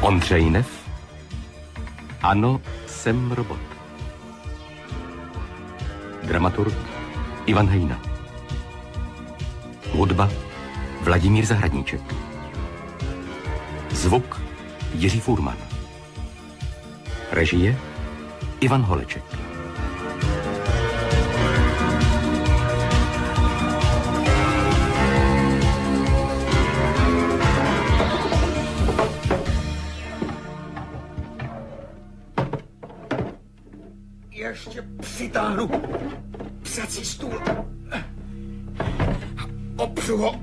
Ondřej Nev? Ano, jsem robot. Dramaturg Ivan Hejna. Hudba Vladimír Zahradníček. Zvuk Jiří Furman. Režie Ivan Holeček.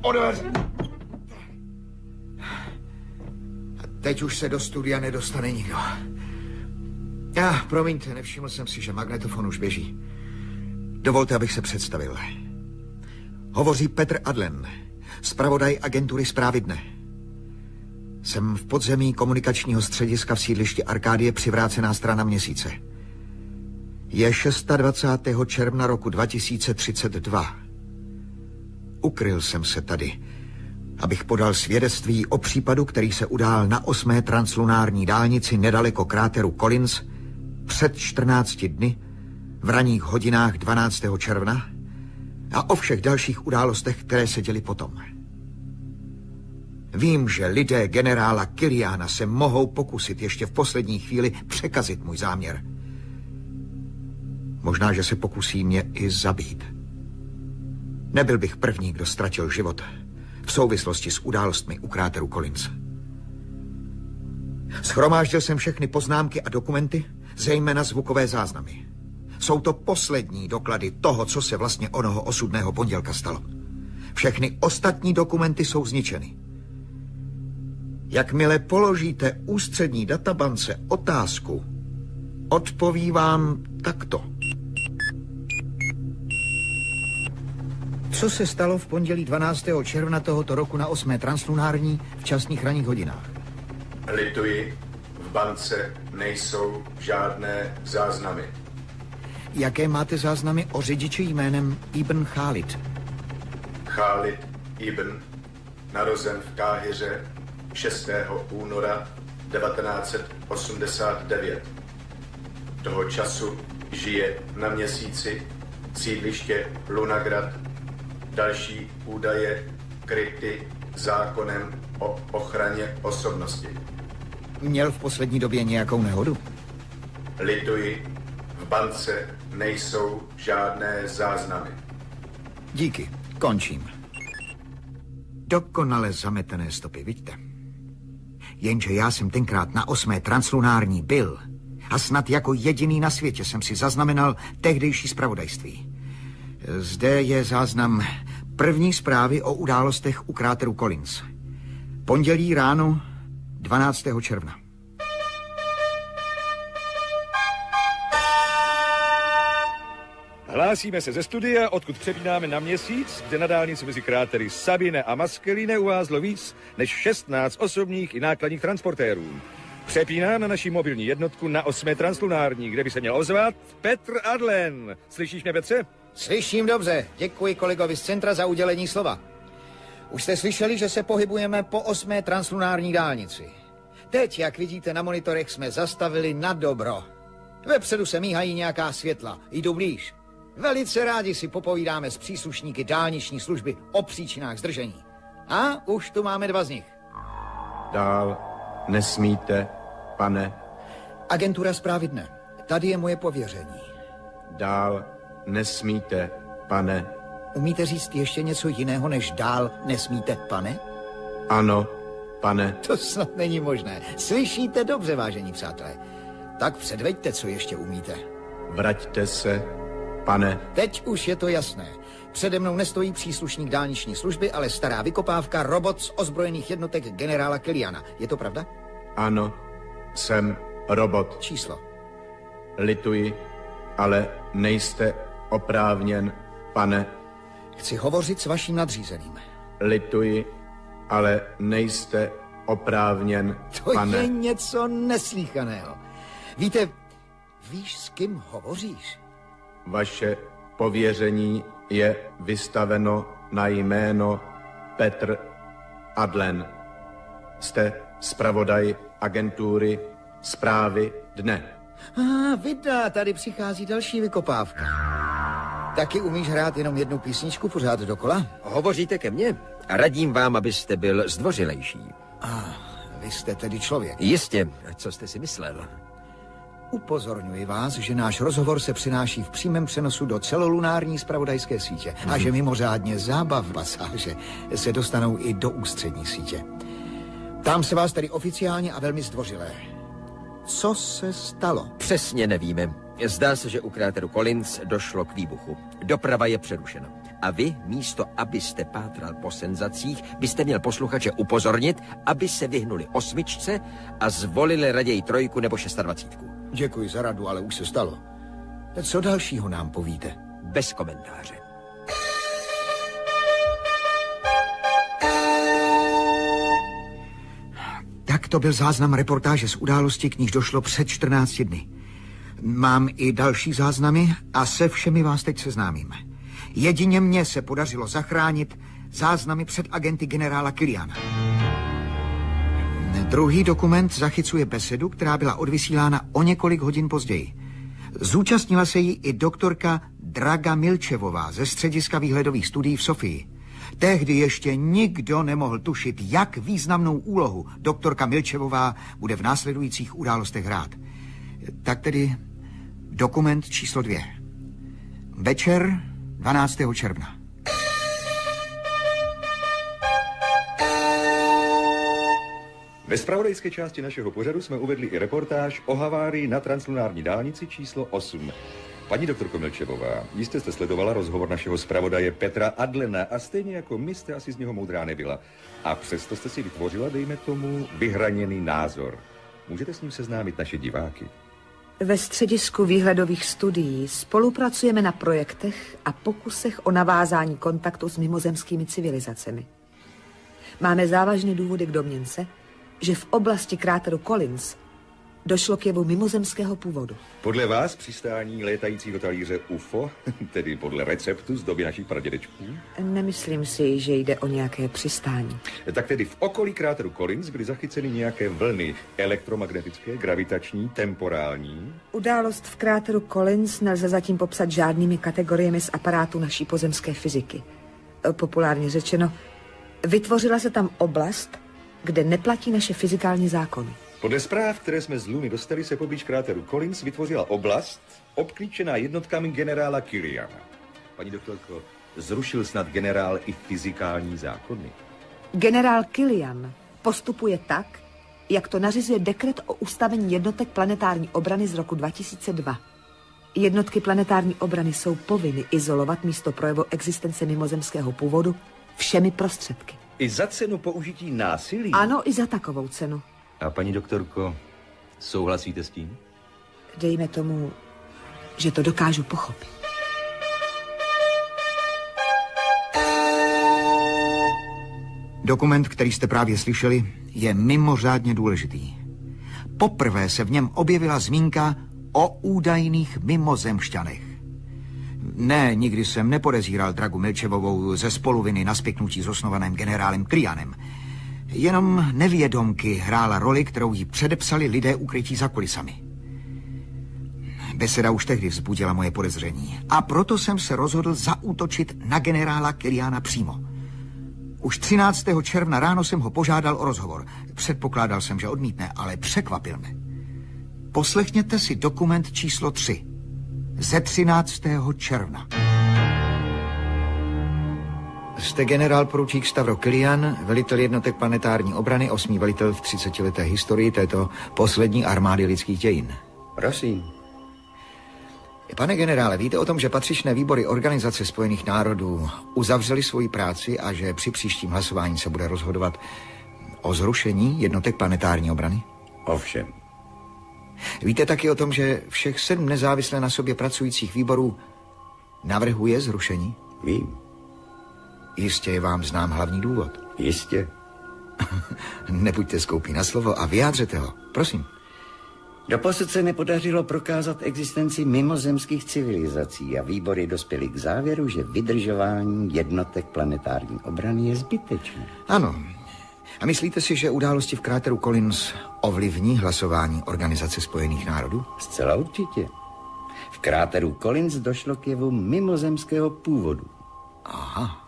Opřu ho o dveře. A teď už se do studia nedostane nikdo. Já, promiňte, nevšiml jsem si, že magnetofon už běží. Dovolte, abych se představil. Hovoří Petr Adlen, zpravodaj agentury Zprávy dne. Jsem v podzemí komunikačního střediska v sídlišti Arkádie přivrácená strana měsíce. Je 26. června roku 2032. Ukryl jsem se tady, abych podal svědectví o případu, který se udál na osmé translunární dálnici nedaleko kráteru Collins před 14 dny v raných hodinách 12. června a o všech dalších událostech, které se děly potom. Vím, že lidé generála Kiliana se mohou pokusit ještě v poslední chvíli překazit můj záměr – Možná, že se pokusí mě i zabít. Nebyl bych první, kdo ztratil život v souvislosti s událostmi u kráteru Collins. Schromáždil jsem všechny poznámky a dokumenty, zejména zvukové záznamy. Jsou to poslední doklady toho, co se vlastně onoho osudného pondělka stalo. Všechny ostatní dokumenty jsou zničeny. Jakmile položíte ústřední databance otázku, odpoví vám takto. Co se stalo v pondělí 12. června tohoto roku na 8. translunární v časných ranních hodinách? Lituji, v bance nejsou žádné záznamy. Jaké máte záznamy o řidiči jménem Ibn Khalid? Khalid Ibn, narozen v Káhyře 6. února 1989. Toho času žije na měsíci sídliště Lunagrad další údaje kryty zákonem o ochraně osobnosti. Měl v poslední době nějakou nehodu? Lituji, v bance nejsou žádné záznamy. Díky, končím. Dokonale zametené stopy, vidíte? Jenže já jsem tenkrát na osmé translunární byl a snad jako jediný na světě jsem si zaznamenal tehdejší zpravodajství. Zde je záznam první zprávy o událostech u kráteru Collins. Pondělí ráno 12. června. Hlásíme se ze studia, odkud přepínáme na měsíc, kde na dálnici mezi krátery Sabine a Maskeline uvázlo víc než 16 osobních i nákladních transportérů. Přepíná na naší mobilní jednotku na 8. translunární, kde by se měl ozvat Petr Adlen. Slyšíš mě, Petře? Slyším dobře. Děkuji kolegovi z centra za udělení slova. Už jste slyšeli, že se pohybujeme po osmé translunární dálnici. Teď, jak vidíte na monitorech, jsme zastavili na dobro. Vepředu se míhají nějaká světla. Jdu blíž. Velice rádi si popovídáme s příslušníky dálniční služby o příčinách zdržení. A už tu máme dva z nich. Dál nesmíte, pane. Agentura zprávy dne. Tady je moje pověření. Dál nesmíte, pane. Umíte říct ještě něco jiného než dál nesmíte, pane? Ano, pane. To snad není možné. Slyšíte dobře, vážení přátelé. Tak předveďte, co ještě umíte. Vraťte se, pane. Teď už je to jasné. Přede mnou nestojí příslušník dálniční služby, ale stará vykopávka, robot z ozbrojených jednotek generála Kiliana. Je to pravda? Ano, jsem robot. Číslo. Lituji, ale nejste oprávněn, pane. Chci hovořit s vaším nadřízeným. Lituji, ale nejste oprávněn, To pane. je něco neslíchaného. Víte, víš, s kým hovoříš? Vaše pověření je vystaveno na jméno Petr Adlen. Jste Spravodaj agentury zprávy dne. A ah, vidá, tady přichází další vykopávka. Taky umíš hrát jenom jednu písničku pořád dokola? Hovoříte ke mně? A radím vám, abyste byl zdvořilejší. A ah, vy jste tedy člověk. Jistě, co jste si myslel? Upozorňuji vás, že náš rozhovor se přináší v přímém přenosu do celolunární spravodajské sítě mm-hmm. a že mimořádně zábav pasáže se dostanou i do ústřední sítě. Tam se vás tedy oficiálně a velmi zdvořilé. Co se stalo? Přesně nevíme. Zdá se, že u kráteru Collins došlo k výbuchu. Doprava je přerušena. A vy, místo abyste pátral po senzacích, byste měl posluchače upozornit, aby se vyhnuli osmičce a zvolili raději trojku nebo šestadvacítku. Děkuji za radu, ale už se stalo. Co dalšího nám povíte? Bez komentáře. Tak to byl záznam reportáže z události, k níž došlo před 14 dny. Mám i další záznamy a se všemi vás teď seznámím. Jedině mně se podařilo zachránit záznamy před agenty generála Kiliana. Druhý dokument zachycuje besedu, která byla odvysílána o několik hodin později. Zúčastnila se jí i doktorka Draga Milčevová ze střediska výhledových studií v Sofii. Tehdy ještě nikdo nemohl tušit, jak významnou úlohu doktorka Milčevová bude v následujících událostech hrát. Tak tedy dokument číslo dvě. Večer 12. června. Ve spravodajské části našeho pořadu jsme uvedli i reportáž o havárii na translunární dálnici číslo 8. Paní doktorko Milčevová, jistě jste sledovala rozhovor našeho zpravodaje Petra Adlena a stejně jako my jste asi z něho moudrá nebyla. A přesto jste si vytvořila, dejme tomu, vyhraněný názor. Můžete s ním seznámit naše diváky? Ve středisku výhledových studií spolupracujeme na projektech a pokusech o navázání kontaktu s mimozemskými civilizacemi. Máme závažné důvody k domněnce, že v oblasti kráteru Collins došlo k jevu mimozemského původu. Podle vás přistání létajícího talíře UFO, tedy podle receptu z doby našich pradědečků? Nemyslím si, že jde o nějaké přistání. Tak tedy v okolí kráteru Collins byly zachyceny nějaké vlny elektromagnetické, gravitační, temporální? Událost v kráteru Collins nelze zatím popsat žádnými kategoriemi z aparátu naší pozemské fyziky. Populárně řečeno, vytvořila se tam oblast, kde neplatí naše fyzikální zákony. Podle zpráv, které jsme z Luny dostali, se poblíž kráteru Collins vytvořila oblast obklíčená jednotkami generála Kiliana. Paní doktorko, zrušil snad generál i fyzikální zákony? Generál Kilian postupuje tak, jak to nařizuje dekret o ustavení jednotek planetární obrany z roku 2002. Jednotky planetární obrany jsou povinny izolovat místo projevu existence mimozemského původu všemi prostředky. I za cenu použití násilí? Ano, i za takovou cenu. A paní doktorko, souhlasíte s tím? Dejme tomu, že to dokážu pochopit. Dokument, který jste právě slyšeli, je mimořádně důležitý. Poprvé se v něm objevila zmínka o údajných mimozemšťanech. Ne, nikdy jsem nepodezíral Dragu Milčevovou ze spoluviny na spiknutí s osnovaným generálem Krianem. Jenom nevědomky hrála roli, kterou jí předepsali lidé ukrytí za kulisami. Beseda už tehdy vzbudila moje podezření a proto jsem se rozhodl zaútočit na generála Kiliana přímo. Už 13. června ráno jsem ho požádal o rozhovor. Předpokládal jsem, že odmítne, ale překvapil mě. Poslechněte si dokument číslo 3 ze 13. června. Jste generál poručík Stavro Kilian, velitel jednotek planetární obrany, osmý velitel v 30 leté historii této poslední armády lidských dějin. Prosím. Pane generále, víte o tom, že patřičné výbory Organizace spojených národů uzavřeli svoji práci a že při příštím hlasování se bude rozhodovat o zrušení jednotek planetární obrany? Ovšem. Víte taky o tom, že všech sedm nezávisle na sobě pracujících výborů navrhuje zrušení? Vím. Jistě je vám znám hlavní důvod. Jistě. Nebuďte skoupí na slovo a vyjádřete ho. Prosím. Doposud se nepodařilo prokázat existenci mimozemských civilizací a výbory dospěly k závěru, že vydržování jednotek planetární obrany je zbytečné. Ano. A myslíte si, že události v kráteru Collins ovlivní hlasování Organizace spojených národů? Zcela určitě. V kráteru Collins došlo k jevu mimozemského původu. Aha.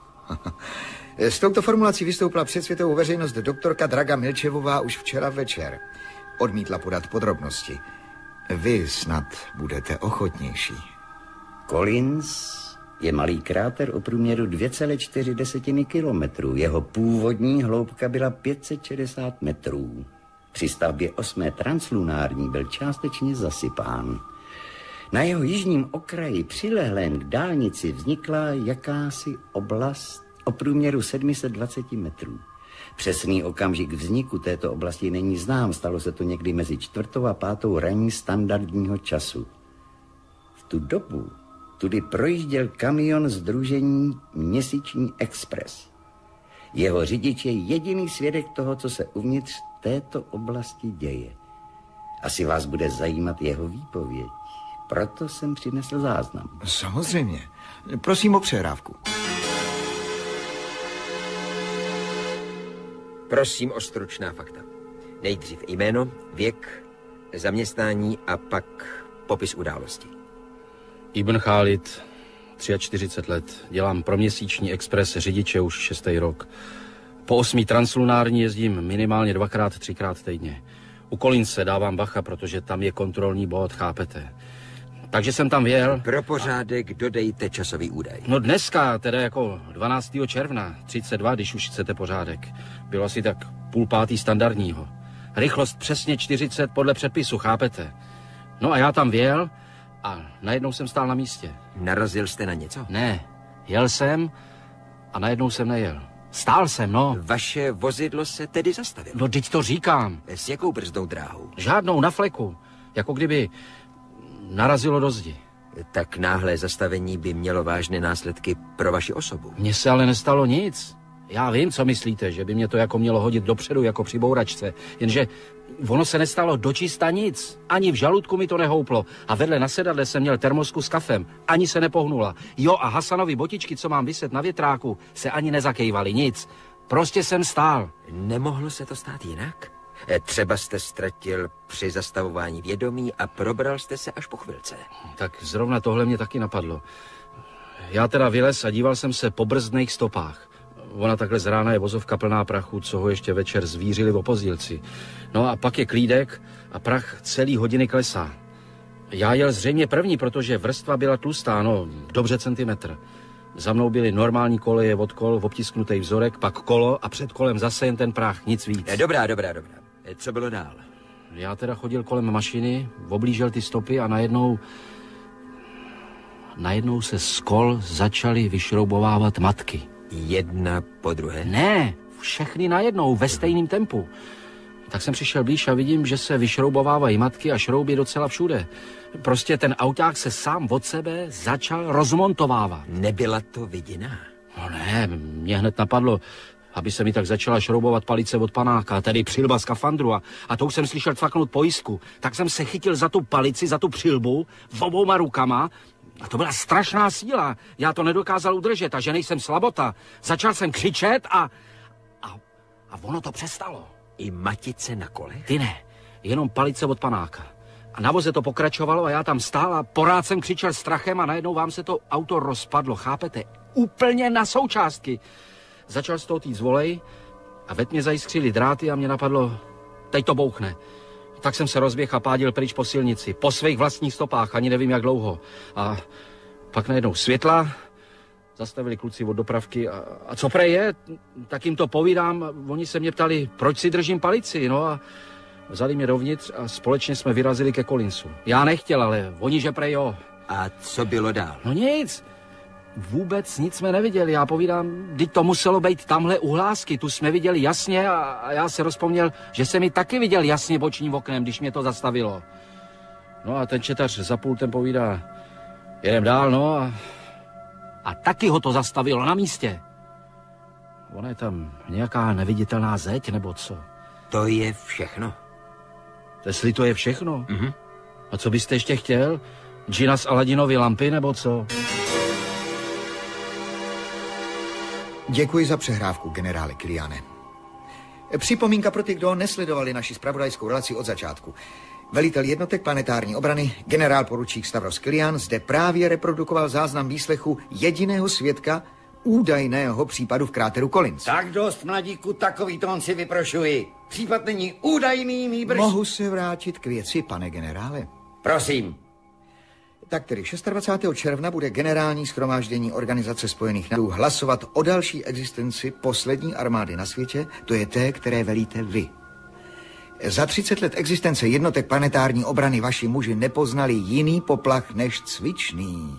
S touto formulací vystoupila před světovou veřejnost doktorka Draga Milčevová už včera večer. Odmítla podat podrobnosti. Vy snad budete ochotnější. Collins je malý kráter o průměru 2,4 kilometrů. Jeho původní hloubka byla 560 metrů. Při stavbě osmé translunární byl částečně zasypán. Na jeho jižním okraji přilehlém k dálnici vznikla jakási oblast o průměru 720 metrů. Přesný okamžik vzniku této oblasti není znám, stalo se to někdy mezi čtvrtou a pátou ranní standardního času. V tu dobu tudy projížděl kamion Združení Měsíční Express. Jeho řidič je jediný svědek toho, co se uvnitř této oblasti děje. Asi vás bude zajímat jeho výpověď. Proto jsem přinesl záznam. Samozřejmě. Prosím o přehrávku. Prosím o stručná fakta. Nejdřív jméno, věk, zaměstnání a pak popis události. Ibn Khalid, 43 let. Dělám pro měsíční expres řidiče už šestý rok. Po osmý translunární jezdím minimálně dvakrát, třikrát týdně. U Kolince dávám bacha, protože tam je kontrolní bod, chápete? Takže jsem tam věl. Pro pořádek dodejte časový údaj. No dneska, teda jako 12. června, 32, když už chcete pořádek. Bylo asi tak půl pátý standardního. Rychlost přesně 40 podle předpisu, chápete? No a já tam věl a najednou jsem stál na místě. Narazil jste na něco? Ne, jel jsem a najednou jsem nejel. Stál jsem, no. Vaše vozidlo se tedy zastavilo. No, teď to říkám. S jakou brzdou dráhou? Žádnou na fleku. Jako kdyby narazilo do zdi. Tak náhlé zastavení by mělo vážné následky pro vaši osobu. Mně se ale nestalo nic. Já vím, co myslíte, že by mě to jako mělo hodit dopředu jako při bouračce, jenže ono se nestalo dočista nic. Ani v žaludku mi to nehouplo. A vedle na sedadle jsem měl termosku s kafem. Ani se nepohnula. Jo a Hasanovi botičky, co mám vyset na větráku, se ani nezakejvaly. Nic. Prostě jsem stál. Nemohlo se to stát jinak? E, Třeba jste ztratil při zastavování vědomí a probral jste se až po chvilce. Tak zrovna tohle mě taky napadlo. Já teda vylez a díval jsem se po brzdných stopách. Ona takhle z rána je vozovka plná prachu, co ho ještě večer zvířili v opozdilci. No a pak je klídek a prach celý hodiny klesá. Já jel zřejmě první, protože vrstva byla tlustá, no dobře centimetr. Za mnou byly normální koleje od kol, obtisknutý vzorek, pak kolo a před kolem zase jen ten prach, nic víc. E, Dobrá, dobrá, dobrá. E, Co bylo dál? Já teda chodil kolem mašiny, oblížel ty stopy a najednou... Najednou se z kol začaly vyšroubovávat matky. Jedna po druhé? Ne, všechny najednou, ve stejném tempu. Tak jsem přišel blíž a vidím, že se vyšroubovávají matky a šrouby docela všude. Prostě ten auták se sám od sebe začal rozmontovávat. Nebyla to vidina? No ne, mě hned napadlo, aby se mi tak začala šroubovat palice od panáka, tedy přilba z kafandru a, a to už jsem slyšel cvaknout pojistku. Tak jsem se chytil za tu palici, za tu přilbu, v obouma rukama a to byla strašná síla. Já to nedokázal udržet a že nejsem slabota. Začal jsem křičet a, a, a ono to přestalo. I matice na kole? Ty ne, jenom palice od panáka. A na voze to pokračovalo a já tam stál a porád jsem křičel strachem a najednou vám se to auto rozpadlo, chápete? Úplně na součástky. Začal z toho tý zvolej a ve tmě zajiskřili dráty a mě napadlo, teď to bouchne. Tak jsem se rozběh a pádil pryč po silnici, po svých vlastních stopách, ani nevím jak dlouho. A pak najednou světla, zastavili kluci od dopravky a, a co prej je, tak jim to povídám. Oni se mě ptali, proč si držím palici, no a vzali mě dovnitř a společně jsme vyrazili ke Kolinsu. Já nechtěl, ale oni že prej jo. A co bylo dál? No nic, vůbec nic jsme neviděli. Já povídám, teď to muselo být tamhle u hlásky, tu jsme viděli jasně a, a já se rozpomněl, že jsem mi taky viděl jasně bočním oknem, když mě to zastavilo. No a ten četař za pultem povídá, jedem dál, no a, a taky ho to zastavilo na místě. Ona je tam nějaká neviditelná zeď, nebo co? To je všechno. Jestli to je všechno? Mhm. A co byste ještě chtěl? Gina z Aladinovy lampy, nebo co? Děkuji za přehrávku, generále Kiliane. Připomínka pro ty, kdo nesledovali naši spravodajskou relaci od začátku. Velitel jednotek planetární obrany, generál poručík Stavros Kilian, zde právě reprodukoval záznam výslechu jediného svědka údajného případu v kráteru Collins. Tak dost, mladíku, takový tón si vyprošuji. Případ není údajný, nýbrž... Mohu se vrátit k věci, pane generále? Prosím. Tak tedy 26. června bude generální schromáždění Organizace spojených národů hlasovat o další existenci poslední armády na světě, to je té, které velíte vy. Za 30 let existence jednotek planetární obrany vaši muži nepoznali jiný poplach než cvičný.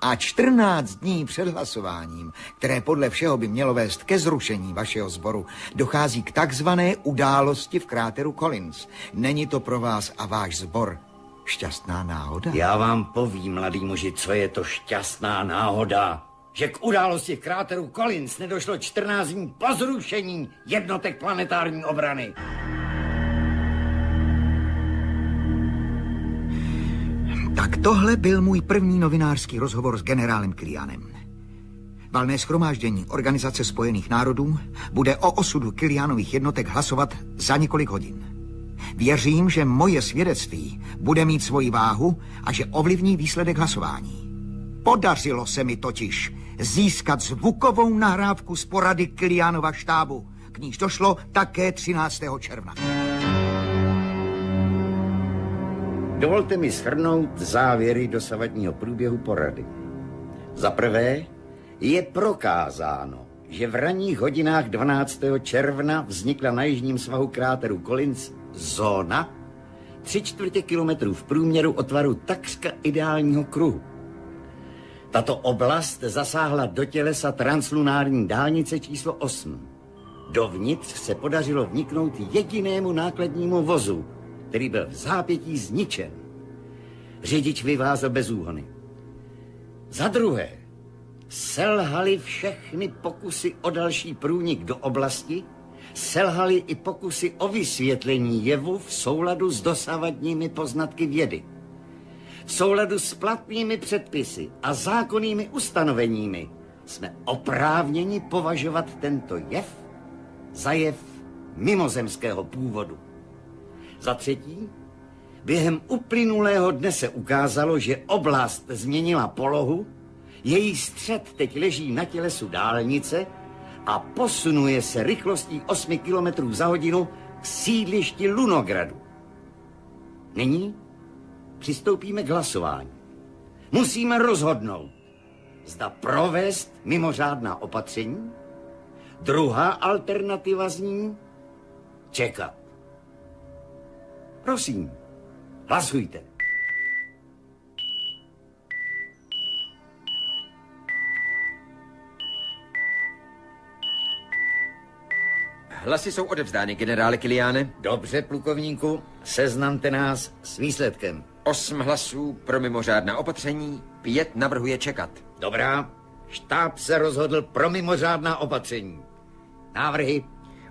A 14 dní před hlasováním, které podle všeho by mělo vést ke zrušení vašeho sboru, dochází k takzvané události v kráteru Collins. Není to pro vás a váš sbor šťastná náhoda? Já vám povím, mladý muži, co je to šťastná náhoda. Že k události v kráteru Collins nedošlo 14 dní po zrušení jednotek planetární obrany. Tak tohle byl můj první novinářský rozhovor s generálem Kilianem. Valné schromáždění Organizace spojených národů bude o osudu Kilianových jednotek hlasovat za několik hodin. Věřím, že moje svědectví bude mít svoji váhu a že ovlivní výsledek hlasování. Podařilo se mi totiž získat zvukovou nahrávku z porady Kilianova štábu. K níž došlo také 13. června. Dovolte mi shrnout závěry dosavadního průběhu porady. Za prvé, je prokázáno, že v ranních hodinách 12. června vznikla na jižním svahu kráteru Collins zóna tři čtvrtě kilometrů v průměru o tvaru takřka ideálního kruhu. Tato oblast zasáhla do tělesa translunární dálnice číslo 8. Dovnitř se podařilo vniknout jedinému nákladnímu vozu, který byl v zápětí zničen. Řidič vyvázl bez úhony. Za druhé, selhaly všechny pokusy o další průnik do oblasti, selhaly i pokusy o vysvětlení jevu v souladu s dosavadními poznatky vědy. V souladu s platnými předpisy a zákonnými ustanoveními jsme oprávněni považovat tento jev za jev mimozemského původu. Za třetí, během uplynulého dne se ukázalo, že oblast změnila polohu, její střed teď leží na tělesu dálnice a posunuje se rychlostí 8 km za hodinu k sídlišti Lunogradu. Nyní přistoupíme k hlasování. Musíme rozhodnout, zda provést mimořádná opatření. Druhá alternativa zní čekat. Prosím, hlasujte. Hlasy jsou odevzdány, generále Kiliáne. Dobře, plukovníku, seznamte nás s výsledkem. Osm hlasů pro mimořádná opatření, pět navrhuje čekat. Dobrá, štáb se rozhodl pro mimořádná opatření. Návrhy?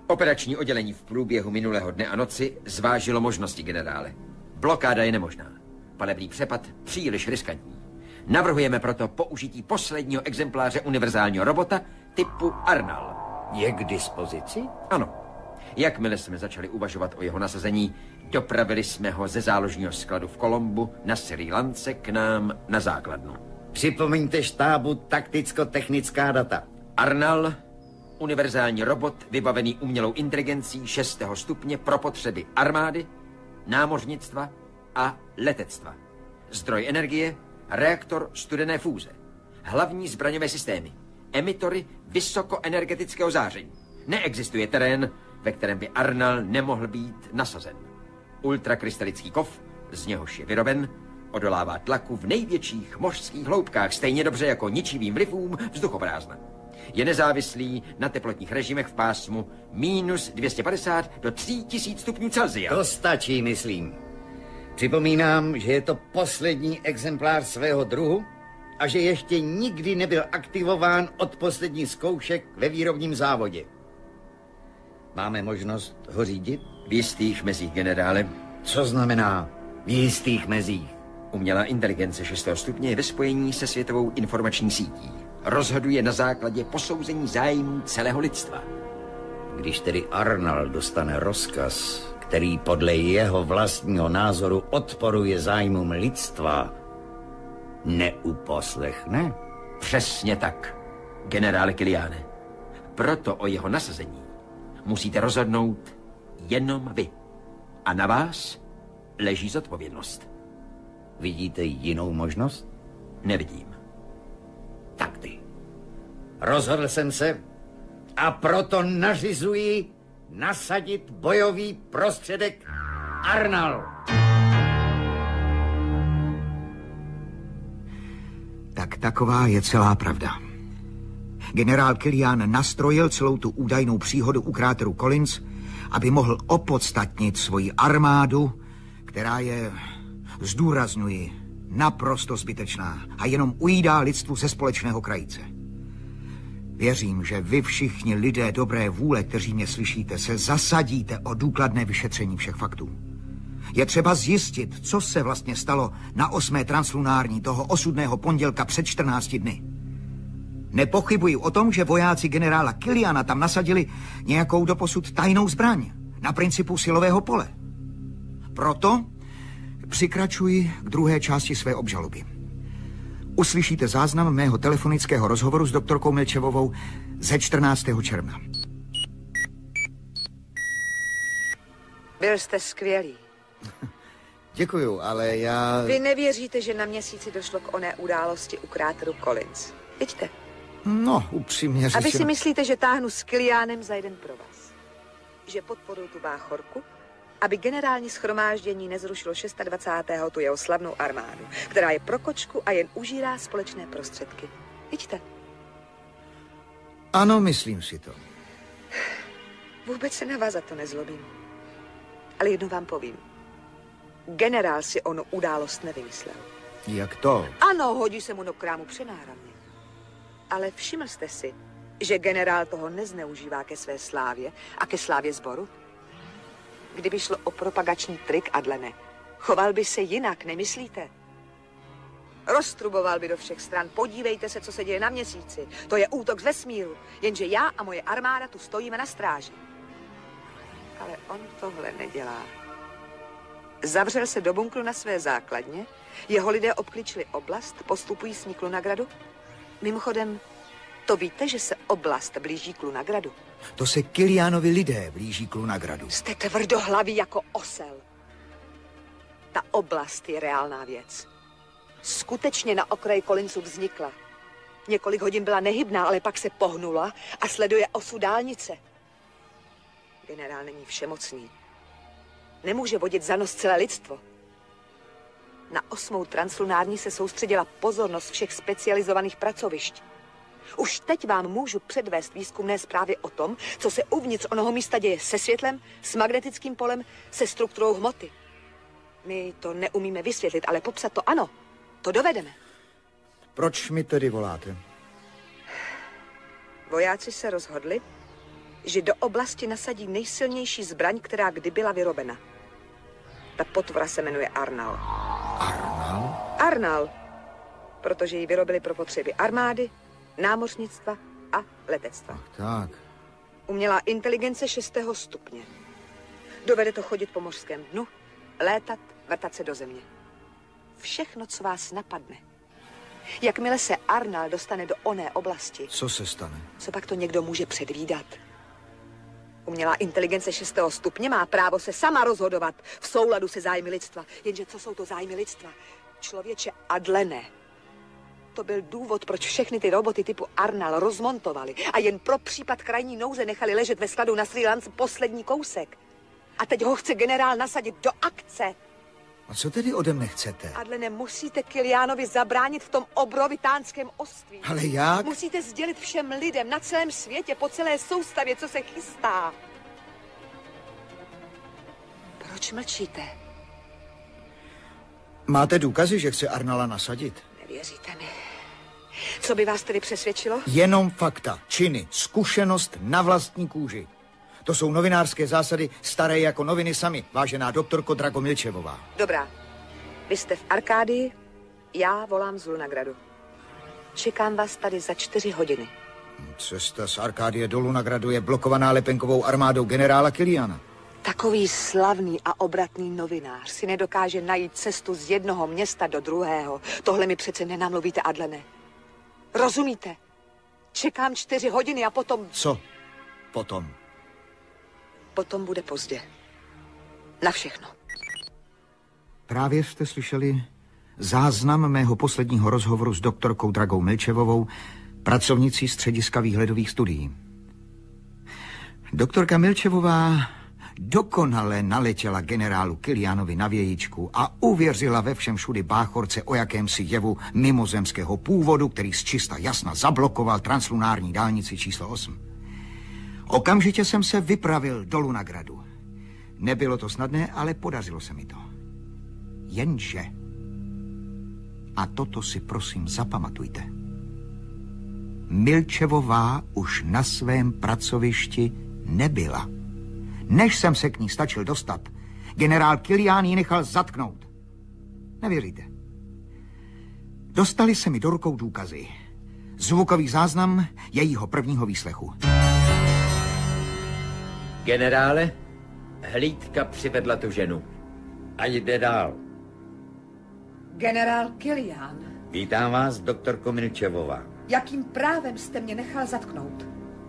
Operační oddělení v průběhu minulého dne a noci zvážilo možnosti, generále. Blokáda je nemožná. Palebný přepad příliš riskantní. Navrhujeme proto použití posledního exempláře univerzálního robota typu Arnal. Je k dispozici? Ano. Jakmile jsme začali uvažovat o jeho nasazení, dopravili jsme ho ze záložního skladu v Kolombu na Sri Lance k nám na základnu. Připomeňte štábu takticko-technická data. Arnal, univerzální robot vybavený umělou inteligencí 6. stupně pro potřeby armády, námořnictva a letectva. Zdroj energie, reaktor studené fúze, hlavní zbraňové systémy, emitory vysokoenergetického záření. Neexistuje terén, ve kterém by Arnal nemohl být nasazen. Ultrakrystalický kov, z něhož je vyroben, odolává tlaku v největších mořských hloubkách stejně dobře jako ničivým vlivům vzduchoprázdna. Je nezávislý na teplotních režimech v pásmu minus 250 do 3000 stupňů Celsia. To stačí, myslím. Připomínám, že je to poslední exemplář svého druhu a že ještě nikdy nebyl aktivován od posledních zkoušek ve výrobním závodě. Máme možnost ho řídit? V jistých mezích, generále. Co znamená v jistých mezích? Umělá inteligence 6. stupně je ve spojení se světovou informační sítí. Rozhoduje na základě posouzení zájmů celého lidstva. Když tedy Arnal dostane rozkaz, který podle jeho vlastního názoru odporuje zájmům lidstva, neuposlechne? Přesně tak, generále Kiliáne. Proto o jeho nasazení musíte rozhodnout jenom vy. A na vás leží zodpovědnost. Vidíte jinou možnost? Nevidím. Tak ty. Rozhodl jsem se a proto nařizuji nasadit bojový prostředek Arnal. Tak taková je celá pravda. Generál Kilian nastrojil celou tu údajnou příhodu u kráteru Collins, aby mohl opodstatnit svoji armádu, která je, zdůrazňuji, naprosto zbytečná a jenom ujídá lidstvu ze společného krajice. Věřím, že vy všichni lidé dobré vůle, kteří mě slyšíte, se zasadíte o důkladné vyšetření všech faktů. Je třeba zjistit, co se vlastně stalo na osmé translunární toho osudného pondělka před 14 dny. Nepochybuji o tom, že vojáci generála Kiliana tam nasadili nějakou doposud tajnou zbraň na principu silového pole. Proto přikračuji k druhé části své obžaloby. Uslyšíte záznam mého telefonického rozhovoru s doktorkou Milčevovou ze 14. června. Byl jste skvělý. Děkuju, ale já... Vy nevěříte, že na měsíci došlo k oné události u kráteru Collins. Vidíte? No, upřímně A vy si řečeno... myslíte, že táhnu s Kiliánem za jeden pro vás? Že podporuji tu báchorku? Aby generální schromáždění nezrušilo 26. tu jeho slavnou armádu, která je pro kočku a jen užírá společné prostředky. Vidíte? Ano, myslím si to. Vůbec se na vás za to nezlobím. Ale jedno vám povím. Generál si onu událost nevymyslel. Jak to? Ano, hodí se mu do krámu přenáravně. Ale všiml jste si, že generál toho nezneužívá ke své slávě a ke slávě sboru? Kdyby šlo o propagační trik, Adlene, choval by se jinak, nemyslíte? Roztruboval by do všech stran. Podívejte se, co se děje na měsíci. To je útok z vesmíru. Jenže já a moje armáda tu stojíme na stráži. Ale on tohle nedělá. Zavřel se do bunkru na své základně, jeho lidé obklíčili oblast, postupují s ní k Lunagradu. Mimochodem, to víte, že se oblast blíží k Lunagradu? To se Kilianovi lidé blíží k Lunagradu. Jste tvrdohlaví jako osel. Ta oblast je reálná věc. Skutečně na okraji Kolincu vznikla. Několik hodin byla nehybná, ale pak se pohnula a sleduje osu dálnice. Generál není všemocný. Nemůže vodit za nos celé lidstvo. Na osmou translunární se soustředila pozornost všech specializovaných pracovišť. Už teď vám můžu předvést výzkumné zprávy o tom, co se uvnitř onoho místa děje se světlem, s magnetickým polem, se strukturou hmoty. My to neumíme vysvětlit, ale popsat to ano, to dovedeme. Proč mi tedy voláte? Vojáci se rozhodli, že do oblasti nasadí nejsilnější zbraň, která kdy byla vyrobena. Ta potvora se jmenuje Arnal. Arnal? Arnal, protože ji vyrobili pro potřeby armády, námořnictva a letectva. Tak. Umělá inteligence šestého stupně. Dovede to chodit po mořském dnu, létat, vrtat se do země. Všechno, co vás napadne. Jakmile se Arnal dostane do oné oblasti, Co se stane? co pak to někdo může předvídat? Umělá inteligence šestého stupně má právo se sama rozhodovat v souladu se zájmy lidstva. Jenže co jsou to zájmy lidstva? Člověče Adlené. To byl důvod, proč všechny ty roboty typu Arnal rozmontovali a jen pro případ krajní nouze nechali ležet ve skladu na Sri Lance poslední kousek. A teď ho chce generál nasadit do akce. A co tedy ode mne chcete? Adlene, musíte Kiliánovi zabránit v tom obrovitánském oství. Ale jak? Musíte sdělit všem lidem na celém světě, po celé soustavě, co se chystá. Proč mlčíte? Máte důkazy, že chce Arnala nasadit? Nevěříte mi. Co by vás tedy přesvědčilo? Jenom fakta, činy, zkušenost na vlastní kůži. To jsou novinářské zásady staré jako noviny sami, vážená doktorko Dragomilčevová. Dobrá. Vy jste v Arkádii, já volám z Lunagradu. Čekám vás tady za čtyři hodiny. Cesta z Arkádie dolů na gradu je blokovaná lepenkovou armádou generála Kiliana. Takový slavný a obratný novinář si nedokáže najít cestu z jednoho města do druhého. Tohle mi přece nenamluvíte, Adlene. Rozumíte? Čekám čtyři hodiny a potom... Co potom? Potom bude pozdě. Na všechno. Právě jste slyšeli záznam mého posledního rozhovoru s doktorkou Dragou Milčevovou, pracovnicí střediska výhledových studií. Doktorka Milčevová dokonale naletěla generálu Kilianovi na vějičku a uvěřila ve všem všudy báchorce o jakémsi jevu mimozemského původu, který z čista jasna zablokoval translunární dálnici číslo 8. Okamžitě jsem se vypravil do Lunagradu. Nebylo to snadné, ale podařilo se mi to. Jenže, a toto si prosím zapamatujte, Milčevová už na svém pracovišti nebyla. Než jsem se k ní stačil dostat, generál Kilián ji nechal zatknout. Nevěříte? Dostali se mi do rukou důkazy. Zvukový záznam jejího prvního výslechu. Generále, hlídka přivedla tu ženu. A jde dál. Generál Kilian, Vítám vás, doktorko Milčevová. jakým právem jste mě nechal zatknout?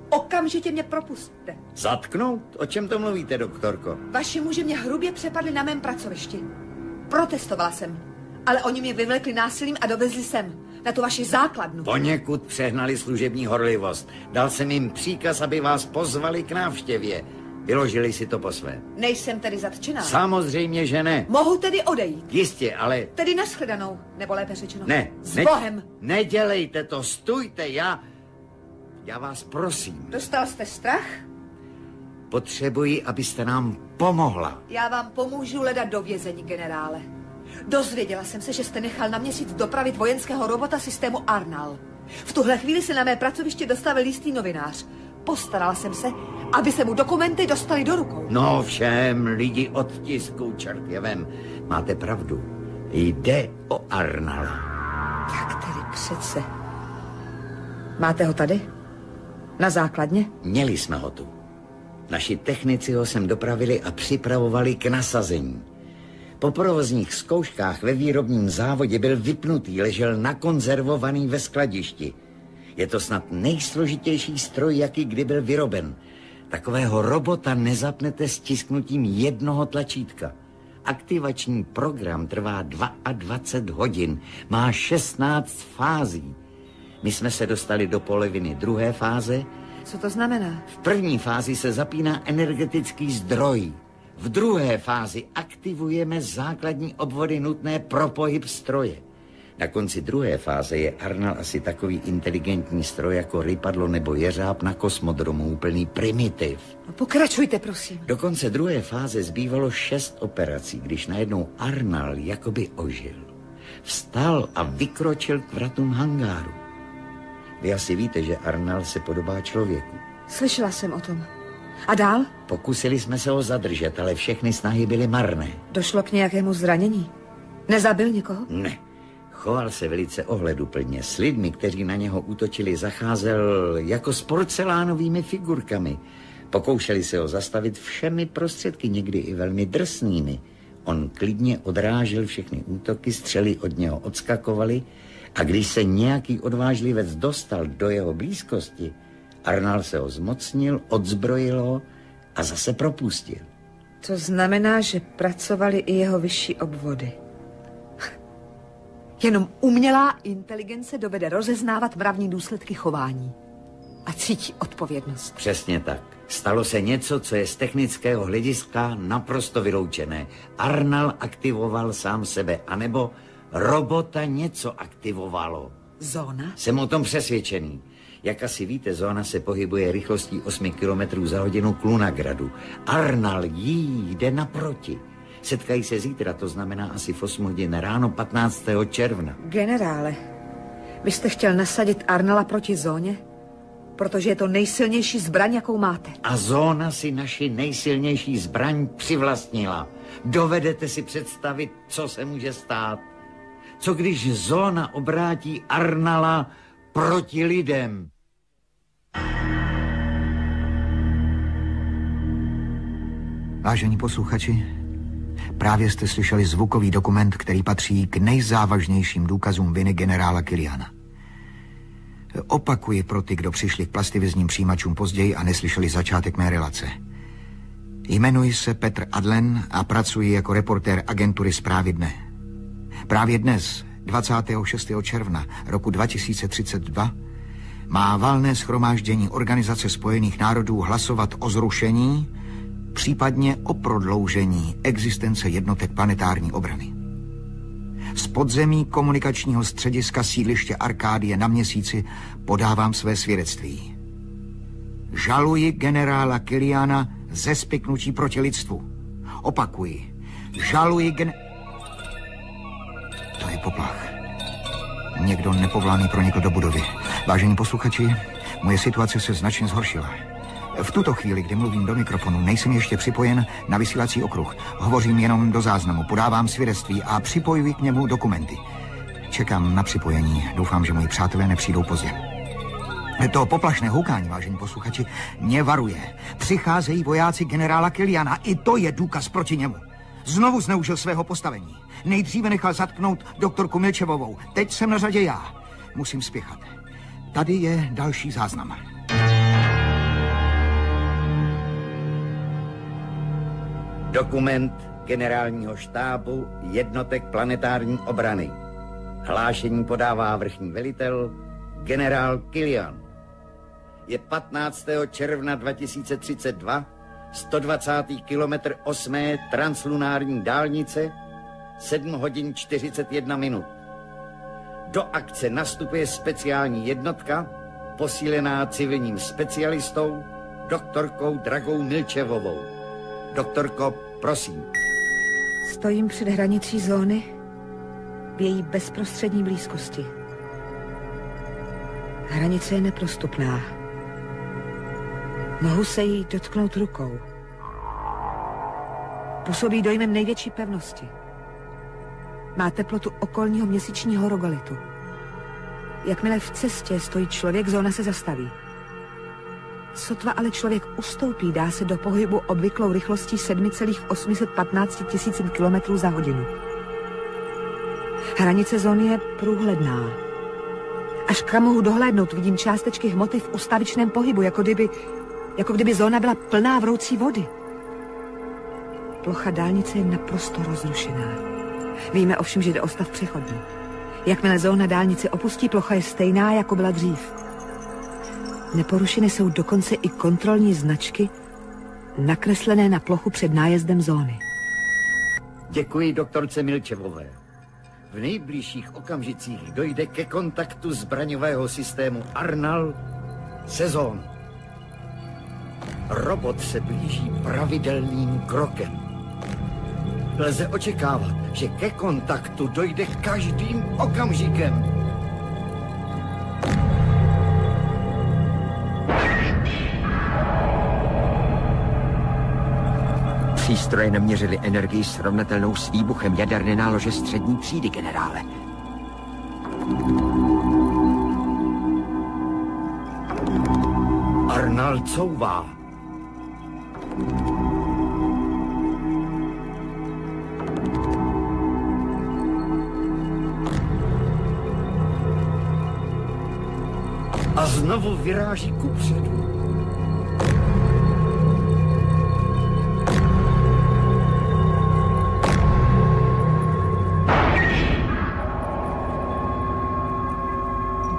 Okamžitě mě propustte. Zatknout? O čem to mluvíte, doktorko? Vaši muži mě hrubě přepadli na mém pracovišti. Protestovala jsem, ale oni mě vyvlekli násilím a dovezli sem, na tu vaši základnu. Poněkud přehnali služební horlivost. Dal jsem jim příkaz, aby vás pozvali k návštěvě. Vyložili si to po své. Nejsem tedy zatčená. Samozřejmě, že ne. Mohu tedy odejít. Jistě, ale Tedy nashledanou, nebo lépe řečeno. ne. S ne, Bohem. Nedělejte to, stůjte, já... Já vás prosím, Dostal jste strach? potřebuji, abyste nám pomohla. Já vám pomůžu ledat do vězení, generále. Dozvěděla jsem se, že jste nechal na měsíc dopravit vojenského robota systému Arnal. V tuhle chvíli se na mé pracoviště dostavil jistý novinář. Postarala jsem se, aby se mu dokumenty dostali do rukou. No všem, lidi od tisku, čert je vem. Máte pravdu. Jde o Arnala. Tak tedy přece. Máte ho tady? Na základně? Měli jsme ho tu. Naši technici ho sem dopravili a připravovali k nasazení. Po provozních zkouškách ve výrobním závodě byl vypnutý, ležel nakonzervovaný ve skladišti. Je to snad nejsložitější stroj, jaký kdy byl vyroben. Takového robota nezapnete stisknutím jednoho tlačítka. Aktivační program trvá 22 hodin, má 16 fází. My jsme se dostali do poloviny druhé fáze. Co to znamená? V první fázi se zapíná energetický zdroj. V druhé fázi aktivujeme základní obvody nutné pro pohyb stroje. Na konci druhé fáze je Arnal asi takový inteligentní stroj jako rypadlo nebo jeřáb na kosmodromu, úplný primitiv. No, pokračujte, prosím. Do konce druhé fáze zbývalo šest operací, když najednou Arnal jakoby ožil. Vstal a vykročil k vratům hangáru. Vy asi víte, že Arnal se podobá člověku. Slyšela jsem o tom. A dál? Pokusili jsme se ho zadržet, ale všechny snahy byly marné. Došlo k nějakému zranění? Nezabil nikoho? Ne. Choval se velice ohleduplně. S lidmi, kteří na něho útočili, zacházel jako s porcelánovými figurkami. Pokoušeli se ho zastavit všemi prostředky, někdy i velmi drsnými. On klidně odrážel všechny útoky, střely od něho odskakovaly a když se nějaký odvážlivec dostal do jeho blízkosti, Arnal se ho zmocnil, odzbrojil ho a zase propustil. To znamená, že pracovali i jeho vyšší obvody. Jenom umělá inteligence dovede rozeznávat mravní důsledky chování. A cítí odpovědnost. Přesně tak. Stalo se něco, co je z technického hlediska naprosto vyloučené. Arnal aktivoval sám sebe, anebo robota něco aktivovalo. Zóna? Jsem o tom přesvědčený. Jak asi víte, zóna se pohybuje rychlostí 8 km za hodinu k Lunagradu. Arnal jí jde naproti. Setkají se zítra, to znamená asi v 8 hodin ráno 15. června. Generále, vy jste chtěl nasadit Arnela proti zóně? Protože je to nejsilnější zbraň, jakou máte. A zóna si naši nejsilnější zbraň přivlastnila. Dovedete si představit, co se může stát. Co když zóna obrátí Arnala proti lidem? Vážení posluchači, právě jste slyšeli zvukový dokument, který patří k nejzávažnějším důkazům viny generála Kiliana. Opakuji pro ty, kdo přišli k plastivizním přijímačům později a neslyšeli začátek mé relace. Jmenuji se Petr Adlen a pracuji jako reportér agentury Zprávy dne. Právě dnes, 26. června roku 2032, má valné schromáždění Organizace spojených národů hlasovat o zrušení, případně o prodloužení existence jednotek planetární obrany. Z podzemí komunikačního střediska sídliště Arkádie na měsíci podávám své svědectví. Žaluji generála Kiliana ze spiknutí proti lidstvu. Opakuji. Žaluji gen... To je poplach. Někdo nepovolaný pronikl do budovy. Vážení posluchači, moje situace se značně zhoršila. V tuto chvíli, kdy mluvím do mikrofonu, nejsem ještě připojen na vysílací okruh. Hovořím jenom do záznamu, podávám svědectví a připojuji k němu dokumenty. Čekám na připojení. Doufám, že moji přátelé nepřijdou pozdě. To poplašné houkání, vážení posluchači, mě varuje. Přicházejí vojáci generála Kiliana, i to je důkaz proti němu. Znovu zneužil svého postavení. Nejdříve nechal zatknout doktorku Milčevovou. Teď jsem na řadě já. Musím spěchat. Tady je další záznam. Dokument generálního štábu jednotek planetární obrany. Hlášení podává vrchní velitel generál Kilian. Je 15. června 2032, 120. kilometr 8. translunární dálnice, 7 hodin 41 minut. Do akce nastupuje speciální jednotka, posílená civilním specialistou, doktorkou Dragou Milčevovou. Doktorko, prosím. Stojím před hranicí zóny v její bezprostřední blízkosti. Hranice je neprostupná. Mohu se jí dotknout rukou. Působí dojmem největší pevnosti. Má teplotu okolního měsíčního rogolitu. Jakmile v cestě stojí člověk, zóna se zastaví. Sotva ale člověk ustoupí, dá se do pohybu obvyklou rychlostí 7,815 tisíc km za hodinu. Hranice zóny je průhledná. Až kam mohu dohlédnout, vidím částečky hmoty v ustavičném pohybu, jako kdyby, jako kdyby zóna byla plná vroucí vody. Plocha dálnice je naprosto rozrušená. Víme ovšem, že jde o stav přechodný. Jakmile zóna dálnice opustí, plocha je stejná, jako byla dřív. Neporušeny jsou dokonce i kontrolní značky, nakreslené na plochu před nájezdem zóny. Děkuji doktorce Milčevové. V nejbližších okamžicích dojde ke kontaktu zbraňového systému Arnal sezón. Robot se blíží pravidelným krokem. Lze očekávat, že ke kontaktu dojde každým okamžikem. Přístroje naměřily energii srovnatelnou s výbuchem jaderné nálože střední třídy, generále. Arnal couvá. A znovu vyráží kupředu.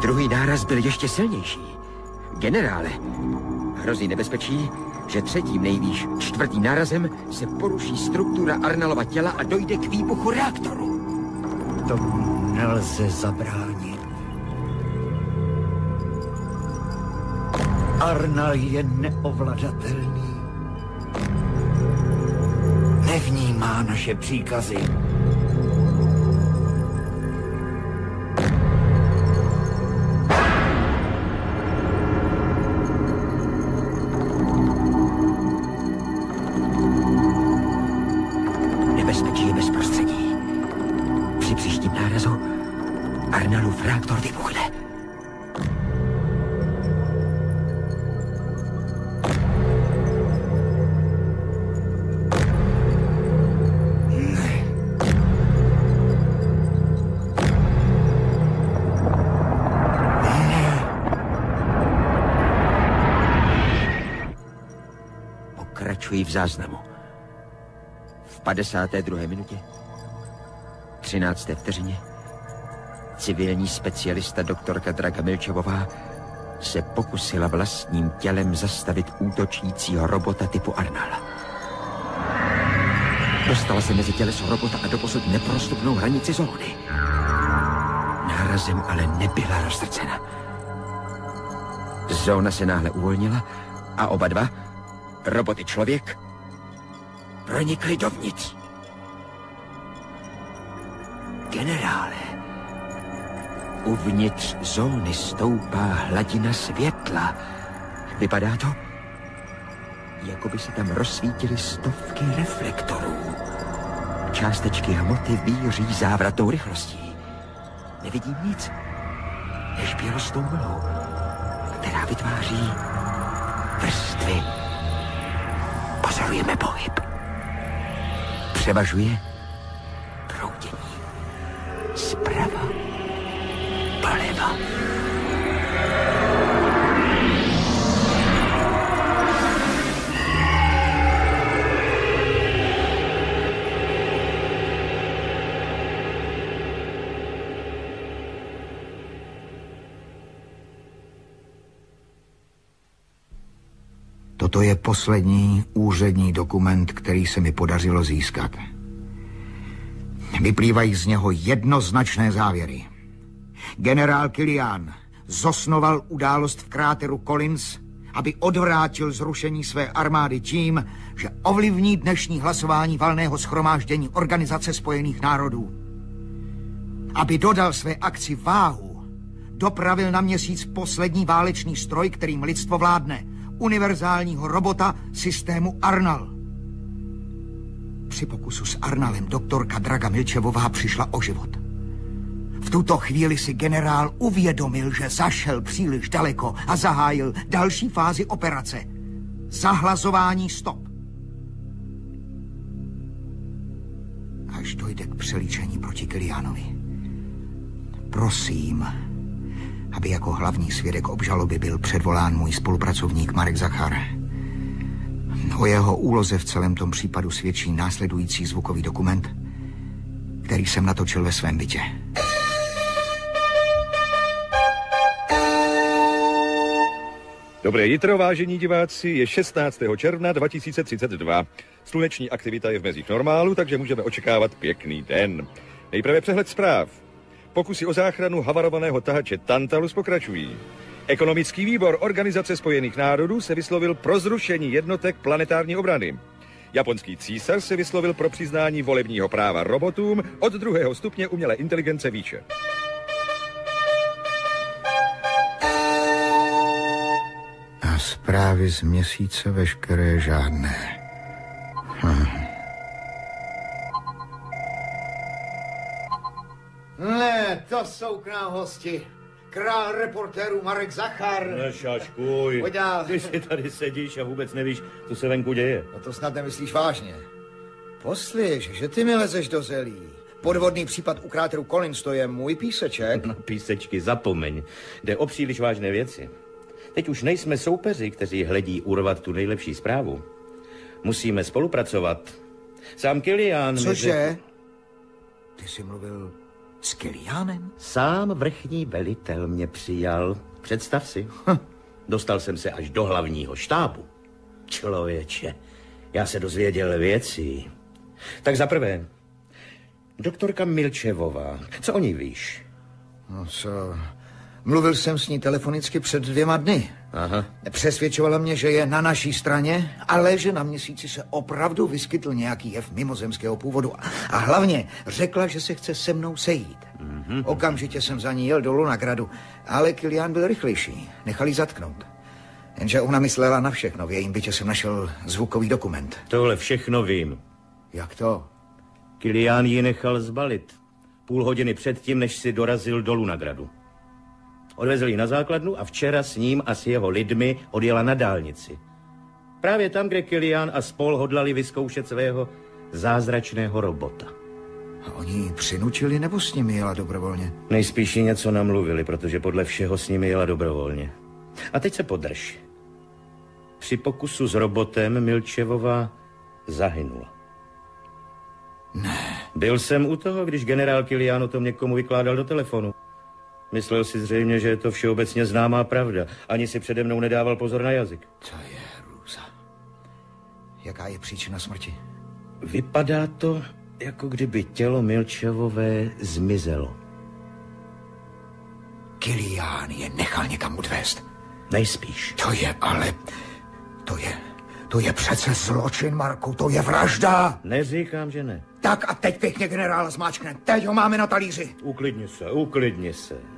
Druhý náraz byl ještě silnější. Generále, hrozí nebezpečí, že třetím nejvýš čtvrtým nárazem se poruší struktura Arnalova těla a dojde k výbuchu reaktoru. Tomu nelze zabránit. Arnal je neovladatelný. Nevnímá naše příkazy. Infernal Ufractor dibujle. Pokračují v záznamu. V 52. minutě, 13. vteřině, civilní specialista doktorka Draga Milčevová se pokusila vlastním tělem zastavit útočícího robota typu Arnala. Dostala se mezi těleso robota a doposud neprostupnou hranici zóny. Nárazem ale nebyla roztrcena. Zóna se náhle uvolnila a oba dva, robot i člověk, pronikli dovnitř. Generále, uvnitř zóny stoupá hladina světla. Vypadá to, jako by se tam rozsvítily stovky reflektorů. Částečky hmoty víří závratnou rychlostí. Nevidím nic, než bělostou mlou, která vytváří vrstvy. Pozorujeme pohyb. Převažuje doleva. Toto je poslední úřední dokument, který se mi podařilo získat. Vyplývají z něho jednoznačné závěry. Generál Kilian zosnoval událost v kráteru Collins, aby odvrátil zrušení své armády tím, že ovlivní dnešní hlasování valného schromáždění Organizace spojených národů. Aby dodal své akci váhu, dopravil na měsíc poslední válečný stroj, kterým lidstvo vládne – univerzálního robota systému Arnal. Při pokusu s Arnalem doktorka Draga Milčevová přišla o život. V tuto chvíli si generál uvědomil, že zašel příliš daleko a zahájil další fázi operace. Zahlazování stop. Až dojde k přelíčení proti Kilianovi. Prosím, aby jako hlavní svědek obžaloby byl předvolán můj spolupracovník Marek Zachar. O jeho úloze v celém tom případu svědčí následující zvukový dokument, který jsem natočil ve svém bytě. Dobré jitro, vážení diváci, je 16. června 2032. Sluneční aktivita je v mezích normálu, takže můžeme očekávat pěkný den. Nejprve přehled zpráv. Pokusy o záchranu havarovaného tahače Tantalus pokračují. Ekonomický výbor Organizace spojených národů se vyslovil pro zrušení jednotek planetární obrany. Japonský císař se vyslovil pro přiznání volebního práva robotům od druhého stupně umělé inteligence výše. A zprávy z měsíce veškeré žádné. Hm. Ne, to jsou k nám hosti. Král reportérů Marek Zachar. Nešaškuj. Pojď dál. Ty si tady sedíš a vůbec nevíš, co se venku děje. No to snad nemyslíš vážně. Poslyš, že ty mi lezeš do zelí. Podvodný případ u kráteru Collins, to je můj píseček. Na písečky zapomeň. Jde o příliš vážné věci. Teď už nejsme soupeři, kteří hledí urvat tu nejlepší zprávu. Musíme spolupracovat. Sám Kilian... mi Cože? řekl- Ty jsi mluvil s Kilianem? Sám vrchní velitel mě přijal. Představ si. Dostal jsem se až do hlavního štábu. Člověče, já se dozvěděl věcí. Tak za prvé, doktorka Milčevová, co o ní víš? No co, mluvil jsem s ní telefonicky před dvěma dny. Aha. Přesvědčovala mě, že je na naší straně, ale že na měsíci se opravdu vyskytl nějaký jev mimozemského původu. A hlavně řekla, že se chce se mnou sejít. Mm-hmm. Okamžitě jsem za ní jel dolů na gradu, ale Kilian byl rychlejší. Nechali zatknout. Jenže ona myslela na všechno. V jejím bytě jsem našel zvukový dokument. Tohle všechno vím. Jak to? Kilián ji nechal zbalit. Půl hodiny předtím, než si dorazil dolů na gradu. Odvezl ji na základnu a včera s ním a s jeho lidmi odjela na dálnici. Právě tam, kde Kilián a spol hodlali vyzkoušet svého zázračného robota. A oni ji přinutili nebo s nimi jela dobrovolně? Nejspíš ji něco namluvili, protože podle všeho s nimi jela dobrovolně. A teď se podrž. Při pokusu s robotem Milčevová zahynula. Ne. Byl jsem u toho, když generál Kilián o tom někomu vykládal do telefonu. Myslel si zřejmě, že je to všeobecně známá pravda. Ani si přede mnou nedával pozor na jazyk. To je hrůza. Jaká je příčina smrti? Vypadá to, jako kdyby tělo Milčevové zmizelo. Kilián je nechal někam odvést. Nejspíš. To je ale... To je... To je přece zločin, Marku, to je vražda. Neříkám, že ne. Tak a teď pěkně generála zmáčkne. Teď ho máme na talíři. Uklidni se, uklidni se.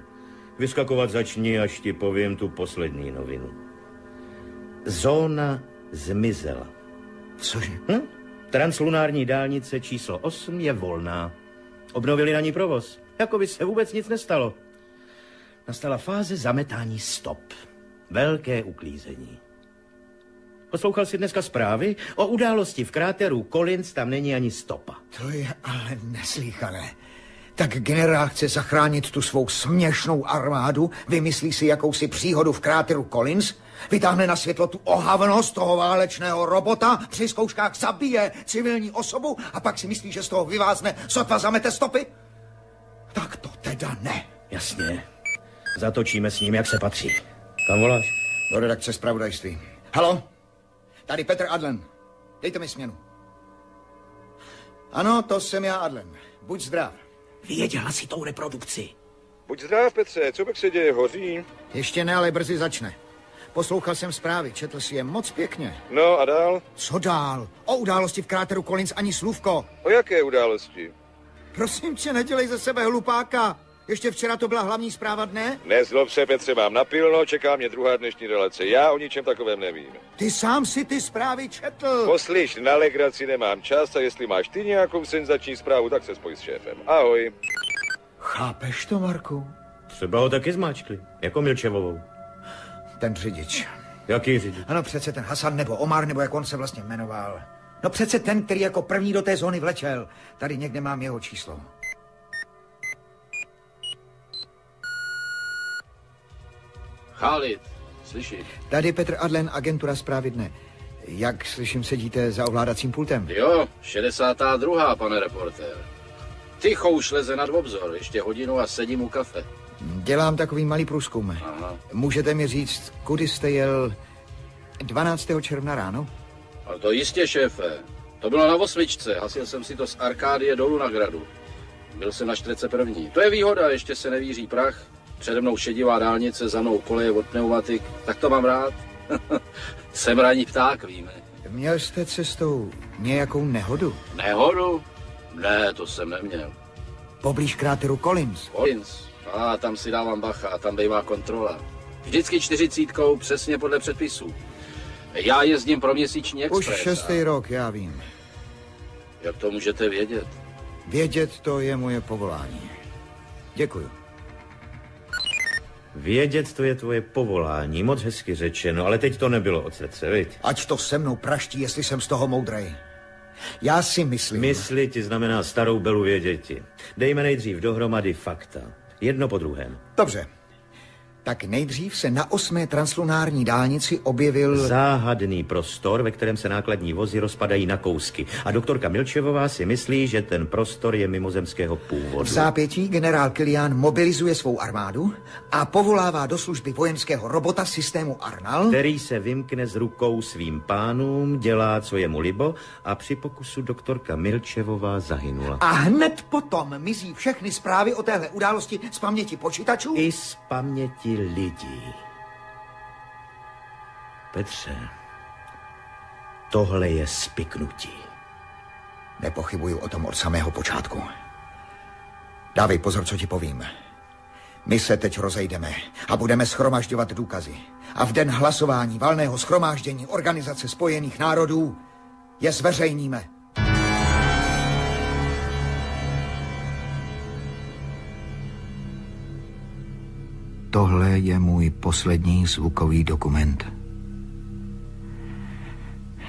Vyskakovat začni, až ti povím tu poslední novinu. Zóna zmizela. Cože? Hm? Translunární dálnice číslo 8 je volná. Obnovili na ní provoz. Jako by se vůbec nic nestalo. Nastala fáze zametání stop. Velké uklízení. Poslouchal jsi dneska zprávy? O události v kráteru Collins tam není ani stopa. To je ale neslíchané. Tak generál chce zachránit tu svou směšnou armádu, vymyslí si jakousi příhodu v kráteru Collins, vytáhne na světlo tu ohavnost toho válečného robota, při zkouškách zabije civilní osobu a pak si myslí, že z toho vyvázne sotva zamete stopy? Tak to teda ne. Jasně. Zatočíme s ním, jak se patří. Kam voláš? Do redakce zpravodajství. Halo? Tady Petr Adlen. Dejte mi směnu. Ano, to jsem já, Adlen. Buď zdrav. Věděla si tou reprodukci. Buď zdrav, Petře, co pak se děje, hoří? Ještě ne, ale brzy začne. Poslouchal jsem zprávy, četl si je moc pěkně. No a dál? Co dál? O události v kráteru Collins ani slůvko. O jaké události? Prosím tě, nedělej ze sebe hlupáka. Ještě včera to byla hlavní zpráva dne? Nezlob se, Petře, mám napilno, čeká mě druhá dnešní relace. Já o ničem takovém nevím. Ty sám si ty zprávy četl. Poslyš, na legraci nemám čas a jestli máš ty nějakou senzační zprávu, tak se spoj s šéfem. Ahoj. Chápeš to, Marku? Třeba ho taky zmáčkli, jako Milčevovou. Ten řidič. Jaký řidič? Ano, přece ten Hasan nebo Omar, nebo jak on se vlastně jmenoval. No přece ten, který jako první do té zóny vlečel. Tady někde mám jeho číslo. Khalid, slyšíš? Tady Petr Adlen, agentura zprávy dne. Jak slyším, sedíte za ovládacím pultem? Jo, 62. pane reportér. Ticho už leze nad obzor, ještě hodinu a sedím u kafe. Dělám takový malý průzkum. Aha. Můžete mi říct, kudy jste jel 12. června ráno? A to jistě, šéfe. To bylo na osmičce, hasil jsem si to z Arkádie dolů na gradu. Byl jsem na čtvrtce první. To je výhoda, ještě se nevíří prach. Přede mnou šedivá dálnice, za mnou koleje od pneumatik. Tak to mám rád. jsem ranní pták, víme. Měl jste cestou nějakou nehodu? Nehodu? Ne, to jsem neměl. Poblíž kráteru Collins. Collins. A tam si dávám bacha, tam bývá kontrola. Vždycky čtyřicítkou, přesně podle předpisů. Já jezdím pro měsíční Už expres. šestý a- rok, já vím. Jak to můžete vědět? Vědět to je moje povolání. Děkuju. Vědět to je tvoje povolání, moc hezky řečeno, ale teď to nebylo od srdce, viď? Ať to se mnou praští, jestli jsem z toho moudrej. Já si myslím... Mysli ti znamená starou belu věděti. Dejme nejdřív dohromady fakta. Jedno po druhém. Dobře. Tak nejdřív se na osmé translunární dálnici objevil... Záhadný prostor, ve kterém se nákladní vozy rozpadají na kousky. A doktorka Milčevová si myslí, že ten prostor je mimozemského původu. V zápětí generál Kilián mobilizuje svou armádu a povolává do služby vojenského robota systému Arnal. který se vymkne z rukou svým pánům, dělá, co je mu libo a při pokusu doktorka Milčevová zahynula. A hned potom mizí všechny zprávy o téhle události z paměti počítačů. I z paměti lidí. Petře, tohle je spiknutí. Nepochybuju o tom od samého počátku. Dávej pozor, co ti povím. My se teď rozejdeme a budeme schromažďovat důkazy. A v den hlasování valného schromáždění Organizace spojených národů je zveřejníme. tohle je můj poslední zvukový dokument.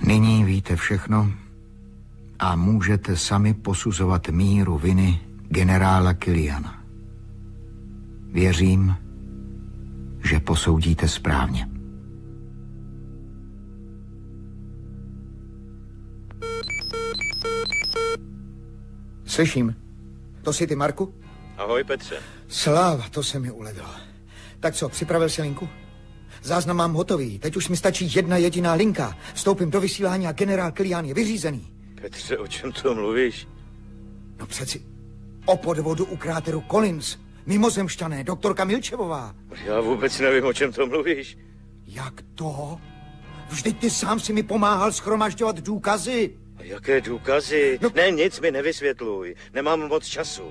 Nyní víte všechno a můžete sami posuzovat míru viny generála Kiliana. Věřím, že posoudíte správně. Slyším. To jsi ty, Marku? Ahoj, Petře. Sláva, to se mi ulevilo. Tak co, připravil si linku? Záznam mám hotový. Teď už mi stačí jedna jediná linka. Vstoupím do vysílání a generál Kilián je vyřízený. Petře, o čem to mluvíš? No přeci o podvodu u kráteru Collins. Mimozemšťané, doktorka Milčevová. Já vůbec nevím, o čem to mluvíš. Jak to? Vždyť ty sám si mi pomáhal schromažďovat důkazy. A jaké důkazy? No- Ne, nic mi nevysvětluj. Nemám moc času.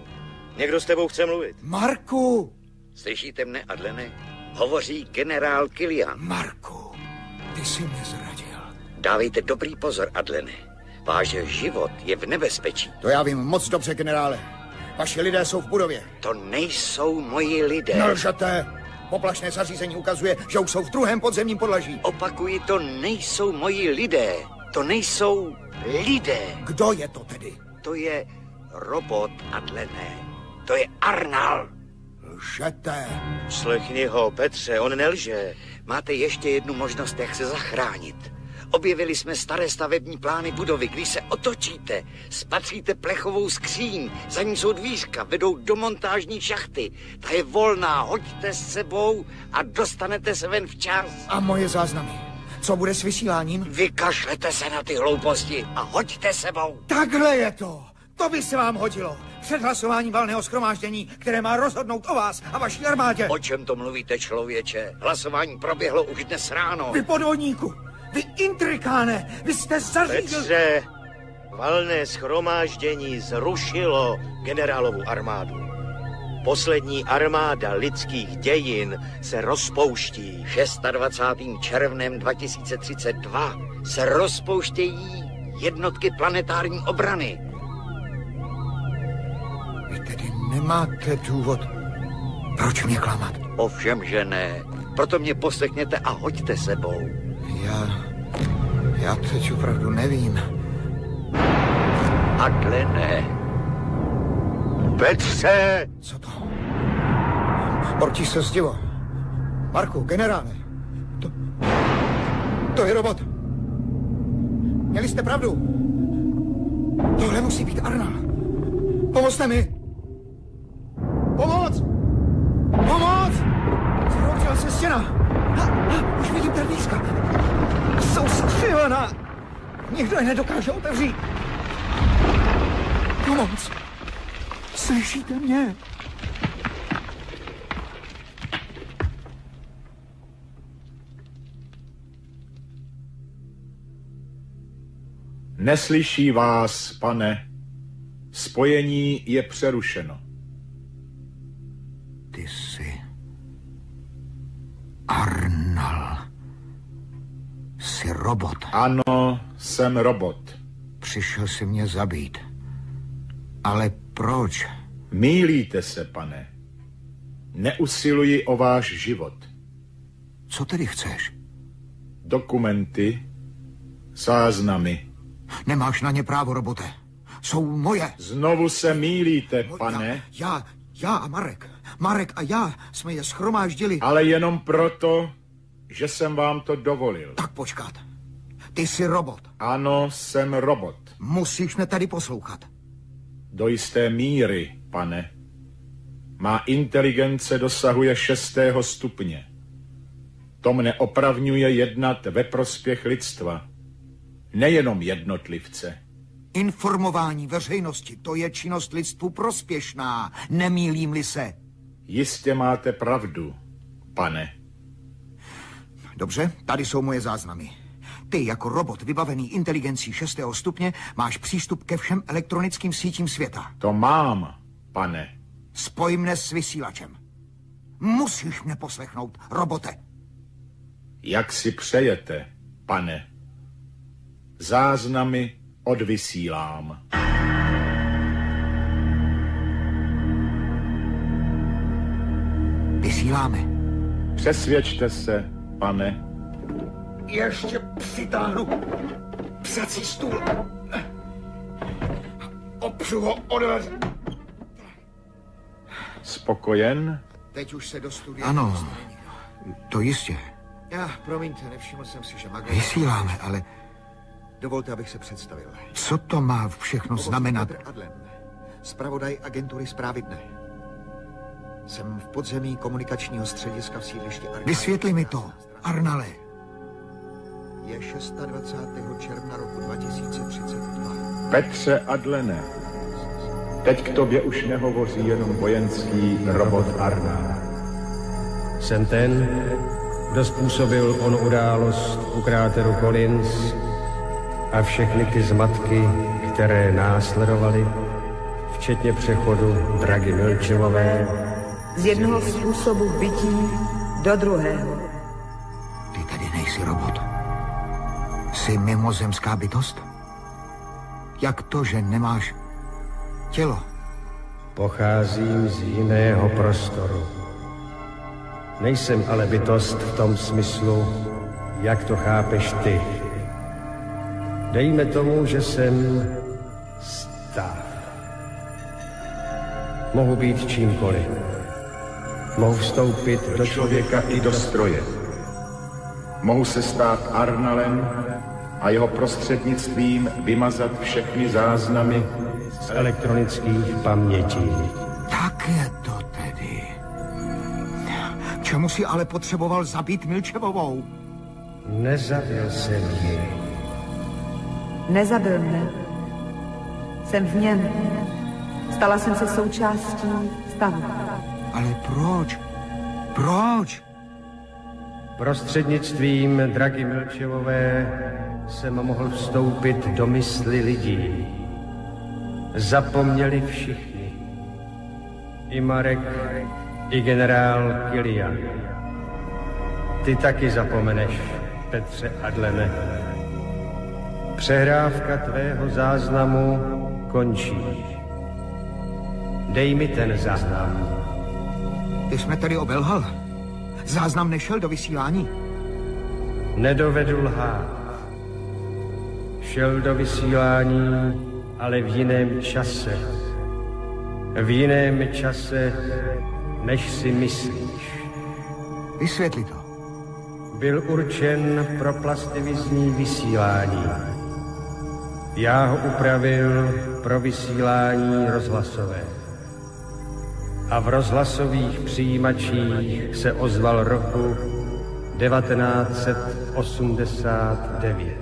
Někdo s tebou chce mluvit. Marku! Slyšíte mne, Adlene? Hovoří generál Kilian. Marku, ty jsi mě zradil. Dávejte dobrý pozor, Adlene. Váš život je v nebezpečí. To já vím moc dobře, generále. Vaši lidé jsou v budově. To nejsou moji lidé. Nelžete! Poplašné zařízení ukazuje, že už jsou v druhém podzemním podlaží. Opakuji, to nejsou moji lidé. To nejsou lidé. Kdo je to tedy? To je robot, Adlene. To je Arnal. Lžete. Slechni ho, Petře, on nelže. Máte ještě jednu možnost, jak se zachránit. Objevili jsme staré stavební plány budovy. Když se otočíte, spatříte plechovou skříň. Za ní jsou dvířka, vedou do montážní šachty. Ta je volná, hoďte s sebou a dostanete se ven včas. A moje záznamy. Co bude s vysíláním? Vykašlete se na ty hlouposti a hoďte sebou. Takhle je to. To by se vám hodilo. Před hlasováním valného schromáždění, které má rozhodnout o vás a vaší armádě. O čem to mluvíte, člověče? Hlasování proběhlo už dnes ráno. Vy podvodníku! Vy intrikáne! Vy jste zařídil... Petře, valné schromáždění zrušilo generálovu armádu. Poslední armáda lidských dějin se rozpouští. 26. červnem 2032 se rozpouštějí jednotky planetární obrany. Vy tedy nemáte důvod, proč mě klamat. Ovšem, že ne. Proto mě poslechněte a hoďte sebou. Já... Já teď opravdu nevím. Adle ne. Petře! Co to? Bortí se zdivo. Marku, generále. To... To je robot. Měli jste pravdu. Tohle musí být Arnal. Pomozte mi. Pomoc! Pomoc! Zhroutila se stěna. Ha, ha, už vidím termíčka. Jsou skřivená. Nikdo je nedokáže otevřít. Pomoc! Slyšíte mě? Neslyší vás, pane. Spojení je přerušeno. Ty jsi... Arnal. Jsi robot. Ano, jsem robot. Přišel si mě zabít. Ale proč? Mílíte se, pane. Neusiluji o váš život. Co tedy chceš? Dokumenty, záznamy. Nemáš na ně právo, robote. Jsou moje. Znovu se mílíte, pane. Já, já a Marek. Marek a já jsme je schromáždili. Ale jenom proto, že jsem vám to dovolil. Tak počkat. Ty jsi robot. Ano, jsem robot. Musíš mě tady poslouchat. Do jisté míry, pane. Má inteligence dosahuje šestého stupně. To mne opravňuje jednat ve prospěch lidstva. Nejenom jednotlivce. Informování veřejnosti, to je činnost lidstvu prospěšná. Nemýlím-li se. Jistě máte pravdu, pane. Dobře, tady jsou moje záznamy. Ty jako robot vybavený inteligencí šestého stupně máš přístup ke všem elektronickým sítím světa. To mám, pane. Spoj mne s vysílačem. Musíš mě poslechnout, robote. Jak si přejete, pane. Záznamy odvysílám. Vysíláme. Přesvědčte se, pane. Ještě přitáhnu psací stůl. Opřu ho o dveře. Spokojen? Teď už se do studia... Ano, to jistě. Já, promiňte, nevšiml jsem si, že Magda... Vysíláme, ale... Dovolte, abych se představil. Co to má všechno znamenat? Adlen. Spravodaj agentury zprávy dne. Jsem v podzemí komunikačního střediska v sídlišti Arnale. Vysvětli mi to, Arnale. Je 26. června roku 2032. Petře Adlene, teď k tobě už nehovoří jenom vojenský robot Arnal. Jsem ten, kdo způsobil on událost u kráteru Collins a všechny ty zmatky, které následovaly, včetně přechodu Dragy Milčevové. Z jednoho způsobu bytí do druhého. Ty tady nejsi robot. Jsi mimozemská bytost? Jak to, že nemáš tělo? Pocházím z jiného prostoru. Nejsem ale bytost v tom smyslu, jak to chápeš ty. Dejme tomu, že jsem stav. Mohu být čímkoliv. Mohu vstoupit Do člověka i do stroje. Mohu se stát Arnalem a jeho prostřednictvím vymazat všechny záznamy z elektronických pamětí. Tak je to tedy. Čemu si ale potřeboval zabít Milčevovou? Nezabil jsem ji. Nezabil mne. Jsem v něm. Stala jsem se součástí stavu. Ale proč? Proč? Prostřednictvím Dragy Milčevové jsem mohl vstoupit do mysli lidí. Zapomněli všichni. I Marek, i generál Kilian. Ty taky zapomeneš, Petře Adlene. Přehrávka tvého záznamu končí. Dej mi ten záznam. Ty jsme tedy obelhal. Záznam nešel do vysílání. Nedovedu lhát. Šel do vysílání, ale v jiném čase. V jiném čase, než si myslíš. Vysvětli to. Byl určen pro plastivizní vysílání. Já ho upravil pro vysílání rozhlasové. A v rozhlasových přijímačích se ozval roku 1989.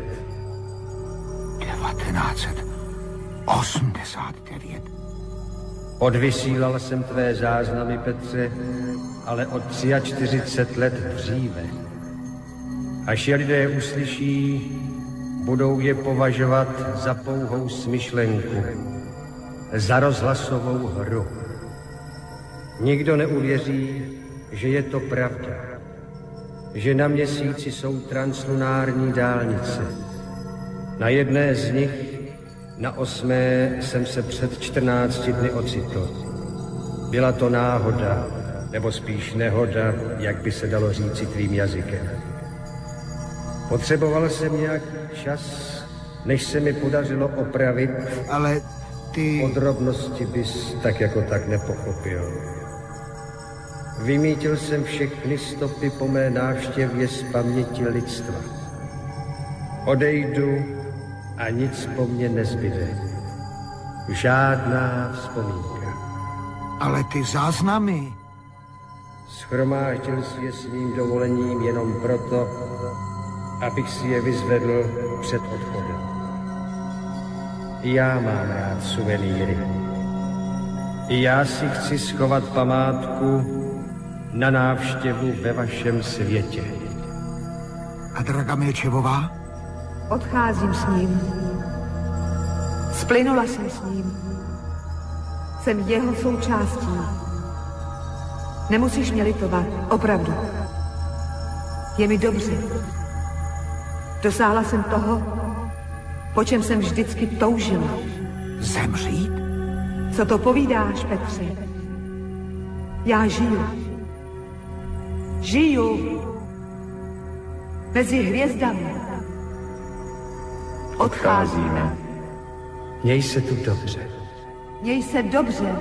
1989. Odvysílal jsem tvé záznamy, Petře, ale od 43 let dříve. Až je lidé uslyší, budou je považovat za pouhou smyšlenku, za rozhlasovou hru. Nikdo neuvěří, že je to pravda, že na měsíci jsou translunární dálnice. Na jedné z nich, na osmé, jsem se před 14 dny ocitl. Byla to náhoda, nebo spíš nehoda, jak by se dalo říci tvým jazykem. Potřeboval jsem nějaký čas, než se mi podařilo opravit, ale ty... Podrobnosti bys tak jako tak nepochopil. Vymítil jsem všechny stopy po mé návštěvě z paměti lidstva. Odejdu a nic po mně nezbyde. Žádná vzpomínka. Ale ty záznamy... Schromáždil si je svým dovolením jenom proto, abych si je vyzvedl před odchodem. Já mám rád suvenýry. Já si chci schovat památku na návštěvu ve vašem světě. A Draga Milčevová? Odcházím s ním. Splynula jsem s ním. Jsem jeho součástí. Nemusíš mě litovat, opravdu. Je mi dobře. Dosáhla jsem toho, po čem jsem vždycky toužila. Zemřít? Co to povídáš, Petře? Já žiju. Žiju. Mezi hvězdami. Odcházíme. Měj se tu dobře. Měj se dobře.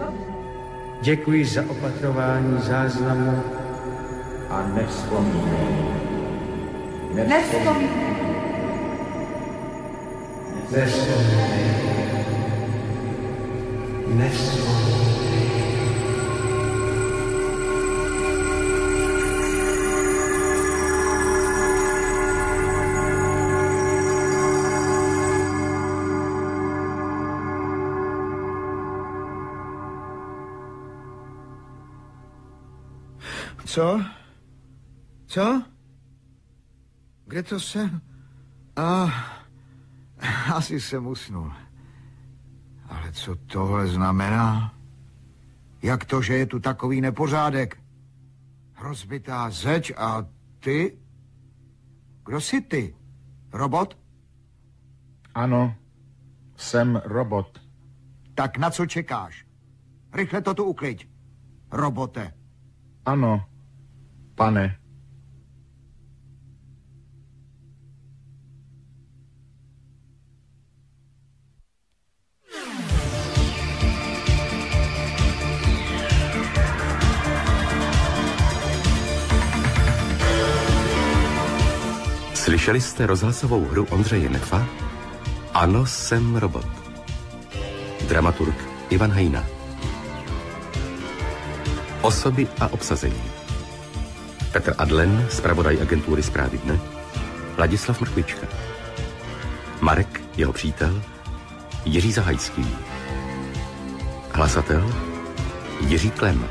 Děkuji za opatrování záznamu. A nevzpomínej. Nevzpomínej. Nevzpomínej. Co? Co? Kde to jsem? A, asi jsem usnul. Ale co tohle znamená? Jak to, že je tu takový nepořádek? Rozbitá zeď a ty? Kdo jsi ty? Robot? Ano, jsem robot. Tak na co čekáš? Rychle to tu ukliď. Robote. Ano, pane. Slyšeli jste rozhlasovou hru Ondřeje Nefa? Ano, jsem robot. Dramaturg Ivan Hejna. Osoby a obsazení. Petr Adlen, zpravodaj agentury Zprávy dne. Ladislav Mrkvička. Marek, jeho přítel. Jiří Zahajský. Hlasatel Jiří Klem.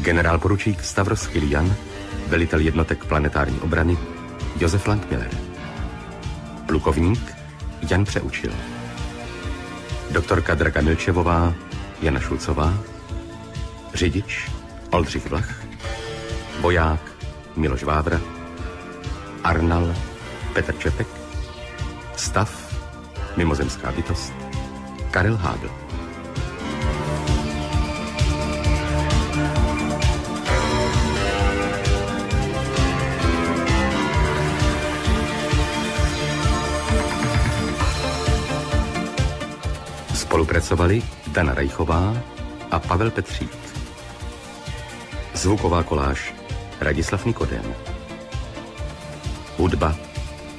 Generál poručík Stavros Chilian, velitel jednotek planetární obrany Josef Langmiller. Plukovník Jan Přeučil. Doktorka Draga Milčevová Jana Šulcová. Řidič Oldřich Vlach. Voják Miloš Vávra. Arnal Petr Čepek. Stav Mimozemská bytost Karel Hádl. Spolupracovali Dana Rajchová a Pavel Petřík. Zvuková koláž Radislav Nikodem. Hudba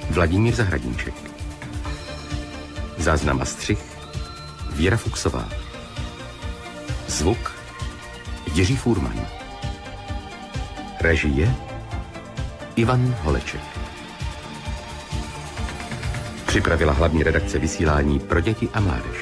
Vladimír Zahradníček. Záznam a střih Věra Fuxová. Zvuk Jiří Furman. Režie Ivan Holeček. Připravila hlavní redakce vysílání pro děti a mládež.